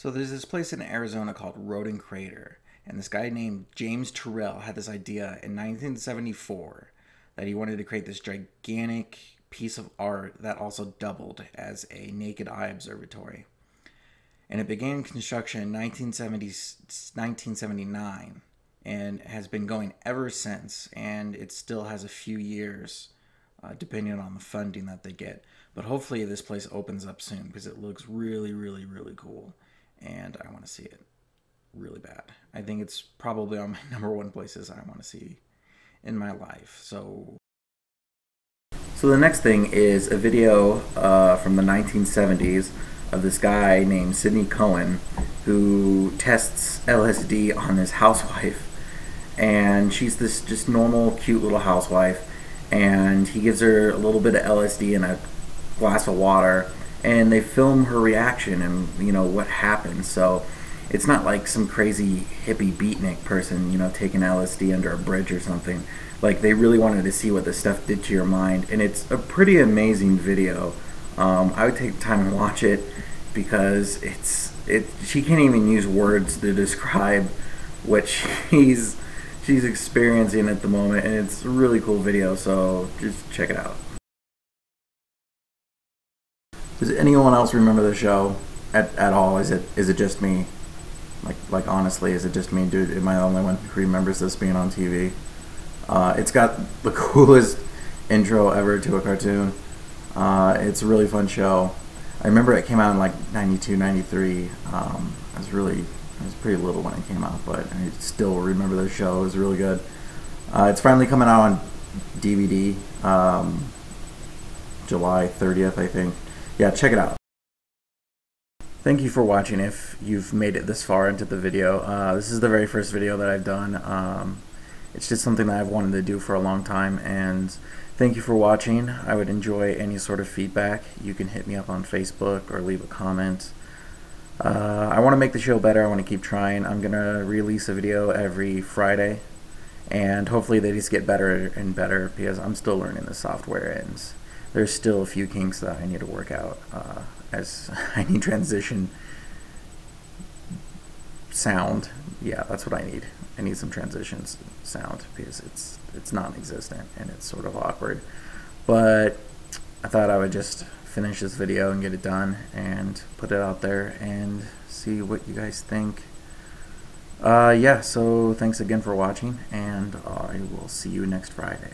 So there's this place in Arizona called Roden Crater, and this guy named James Turrell had this idea in 1974 that he wanted to create this gigantic piece of art that also doubled as a naked eye observatory. And it began construction in 1970, 1979 and has been going ever since. And it still has a few years, uh, depending on the funding that they get. But hopefully, this place opens up soon because it looks really, really, really cool and I want to see it really bad. I think it's probably on my number one places I want to see in my life. So, so the next thing is a video uh, from the 1970s of this guy named Sidney Cohen who tests LSD on his housewife, and she's this just normal, cute little housewife, and he gives her a little bit of LSD in a glass of water and they film her reaction and you know what happens. So it's not like some crazy hippie beatnik person, you know, taking LSD under a bridge or something. Like they really wanted to see what the stuff did to your mind, and it's a pretty amazing video. Um, I would take time and watch it because it's it. She can't even use words to describe what she's she's experiencing at the moment, and it's a really cool video. So just check it out. Does anyone else remember the show at, at all? Is it is it just me? Like like honestly, is it just me, dude? Am I the only one who remembers this being on TV? Uh, it's got the coolest intro ever to a cartoon. Uh, it's a really fun show. I remember it came out in like 92, 93. Um, I was really, I was pretty little when it came out, but I still remember the show. It was really good. Uh, it's finally coming out on DVD, um, July 30th, I think yeah, check it out. Thank you for watching if you've made it this far into the video. Uh, this is the very first video that I've done. Um, it's just something that I've wanted to do for a long time and thank you for watching. I would enjoy any sort of feedback. You can hit me up on Facebook or leave a comment. Uh, I want to make the show better. I want to keep trying. I'm going to release a video every Friday and hopefully they just get better and better because I'm still learning the software and there's still a few kinks that I need to work out uh, as I need transition sound. Yeah, that's what I need. I need some transitions sound because it's it's non-existent and it's sort of awkward. But I thought I would just finish this video and get it done and put it out there and see what you guys think. Uh, yeah, so thanks again for watching and I will see you next Friday.